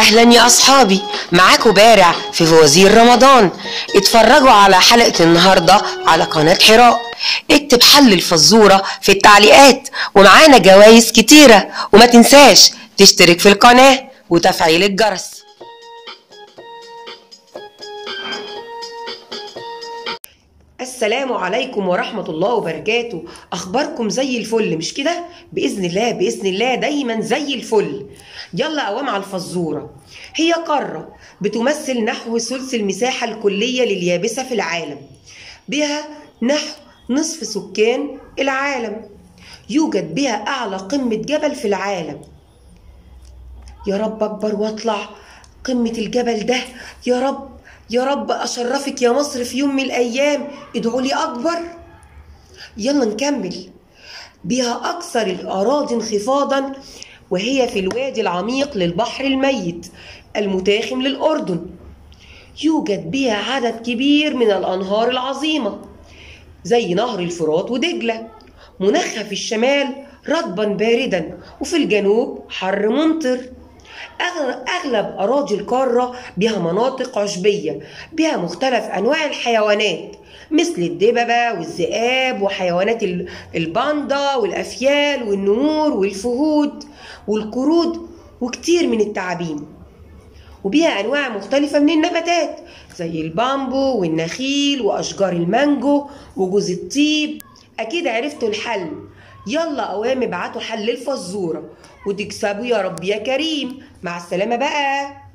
أهلا يا أصحابي. معاكم بارع في فوازير رمضان. اتفرجوا على حلقة النهاردة على قناة حراء. اكتب حل الفزورة في التعليقات. ومعانا جوائز كتيرة. وما تنساش تشترك في القناة وتفعيل الجرس. السلام عليكم ورحمة الله وبركاته. أخباركم زي الفل مش كده؟ بإذن الله بإذن الله دايما زي الفل. يلا قوام على الفزورة. هي قارة بتمثل نحو ثلث المساحة الكلية لليابسة في العالم. بها نحو نصف سكان العالم. يوجد بها أعلى قمة جبل في العالم. يا رب أكبر وأطلع قمة الجبل ده. يا رب يا رب أشرفك يا مصر في يوم من الأيام. ادعوا لي أكبر. يلا نكمل. بها أكثر الأراضي انخفاضا وهي في الوادي العميق للبحر الميت المتاخم للأردن. يوجد بها عدد كبير من الأنهار العظيمة زي نهر الفرات ودجلة. منخة في الشمال رطبا باردا وفي الجنوب حر ممطر أغلب أراضي القارة بها مناطق عشبية بها مختلف أنواع الحيوانات مثل الدببة والذئاب وحيوانات الباندا والأفيال والنمور والفهود والقرود وكتير من التعابين. وبها أنواع مختلفة من النباتات زي البامبو والنخيل وأشجار المانجو وجوز الطيب. أكيد عرفتوا الحل يلا قوام ابعتوا حل الفزورة وتكسبوا يا رب يا كريم. مع السلامة بقى.